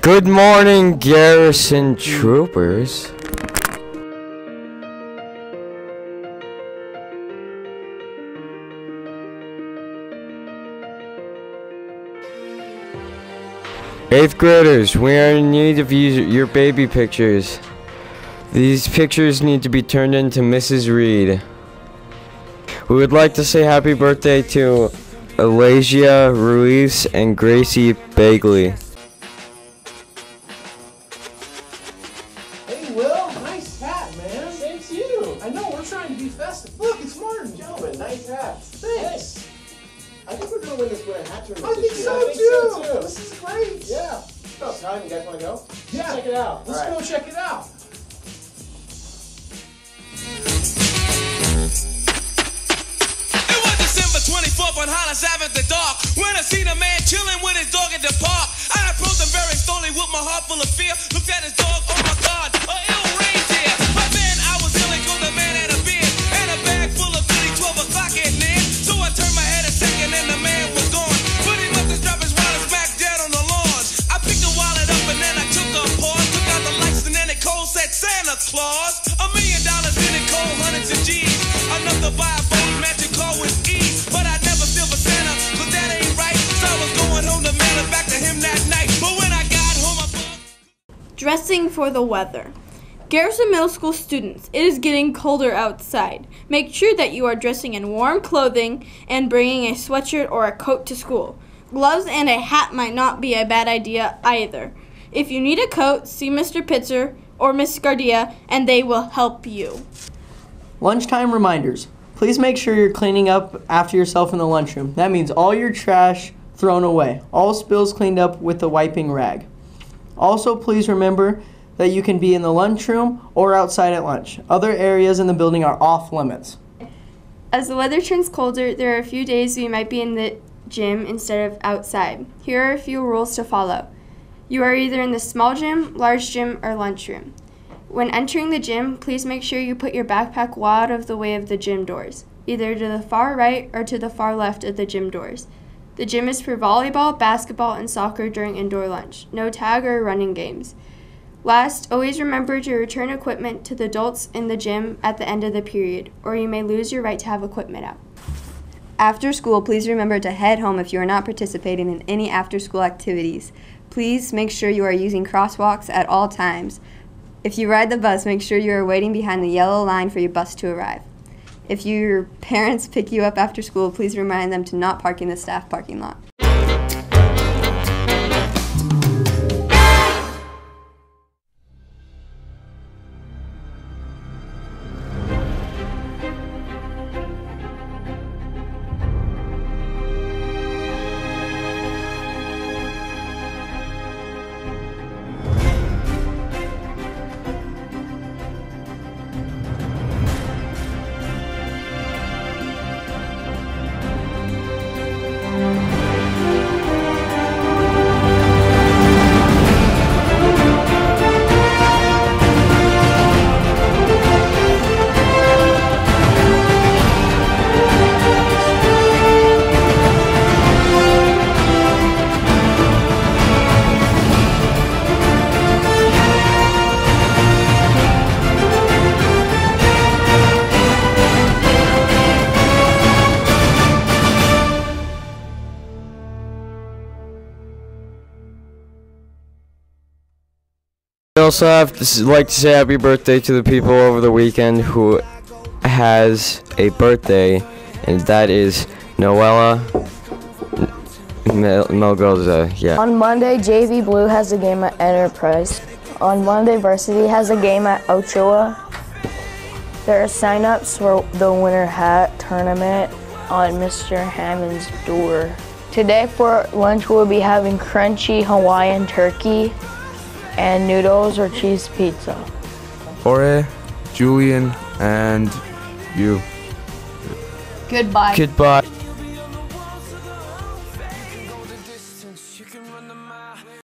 Good morning, Garrison Troopers. Eighth graders, we are in need of your baby pictures. These pictures need to be turned in to Mrs. Reed. We would like to say happy birthday to Alasia Ruiz and Gracie Bagley. Trying to be festive. Look, it's Martin. Gentlemen, nice hats. Thanks. I think we're gonna win this winter hat tournament I think this so, year. too. This is great. Yeah. It's about time. You guys wanna go? Yeah. Check it out. Let's All right. go check it out. It was December 24th on Hollis Ave at the dark when I seen a man chilling with his dog at the park. I approached him very slowly with my heart full of fear. Looked at his dog, oh, A million dollars in cold hundreds of G's. Magic with ease. But I never Santa, cause that ain't right. So I was going home to mail back to him that night. But when I got home, I. Dressing for the weather. Garrison Middle School students, it is getting colder outside. Make sure that you are dressing in warm clothing and bringing a sweatshirt or a coat to school. Gloves and a hat might not be a bad idea either. If you need a coat, see Mr. Pitzer or Miss Gardia and they will help you. Lunchtime reminders. Please make sure you're cleaning up after yourself in the lunchroom. That means all your trash thrown away, all spills cleaned up with a wiping rag. Also, please remember that you can be in the lunchroom or outside at lunch. Other areas in the building are off limits. As the weather turns colder, there are a few days we might be in the gym instead of outside. Here are a few rules to follow. You are either in the small gym, large gym, or lunchroom. When entering the gym, please make sure you put your backpack well out of the way of the gym doors, either to the far right or to the far left of the gym doors. The gym is for volleyball, basketball, and soccer during indoor lunch. No tag or running games. Last, always remember to return equipment to the adults in the gym at the end of the period, or you may lose your right to have equipment out. After school, please remember to head home if you are not participating in any after school activities. Please make sure you are using crosswalks at all times. If you ride the bus, make sure you are waiting behind the yellow line for your bus to arrive. If your parents pick you up after school, please remind them to not park in the staff parking lot. Also have to like to say happy birthday to the people over the weekend who has a birthday, and that is Noella Mel- Melgoza. Yeah. On Monday, JV Blue has a game at Enterprise. On Monday, Varsity has a game at Ochoa. There are sign-ups for the winter hat tournament on Mr. Hammond's door. Today for lunch, we'll be having crunchy Hawaiian turkey and noodles or cheese pizza. Jorge, Julian, and you. Goodbye. Goodbye.